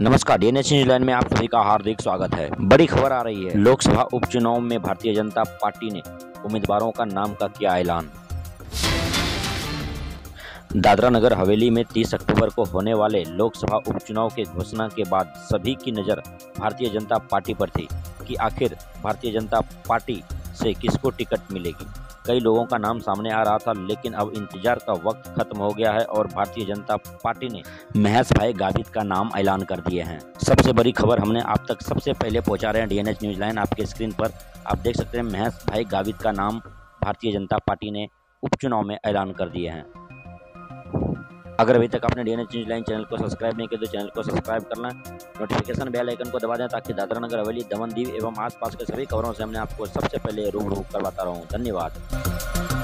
नमस्कार DNH news line में आप सभी का हार्दिक स्वागत है। बड़ी खबर आ रही है। लोकसभा उपचुनाव में भारतीय जनता पार्टी ने उम्मीदवारों का नाम का किया ऐलान। दादरा नगर हवेली में 30 अक्टूबर को होने वाले लोकसभा उपचुनाव के घोषणा के बाद सभी की नज़र भारतीय जनता पार्टी पर थी कि आखिर भारतीय जनता पार्टी से किसको टिकट मिलेगी। कई लोगों का नाम सामने आ रहा था, लेकिन अब इंतज़ार का वक्त खत्म हो गया है और भारतीय जनता पार्टी ने महेश भाई गावित का नाम ऐलान कर दिए हैं। सबसे बड़ी खबर हमने आप तक सबसे पहले पहुँचा रहे हैं डीएनएच न्यूज़ लाइन आपके स्क्रीन पर। आप देख सकते हैं महेश भाई गावित का नाम भारतीय जनता पार्टी ने उपचुनाव में ऐलान कर दिए हैं। अगर अभी तक आपने D N news line channel को सब्सक्राइब नहीं किया तो चैनल को सब्सक्राइब करना, नोटिफिकेशन बेल आइकन को दबा दें ताकि दादरा नगर, हवेली, दमन, दीव एवं आसपास के सभी खबरों से हमने आपको सबसे पहले रूबरू करवाता रहूँ। धन्यवाद।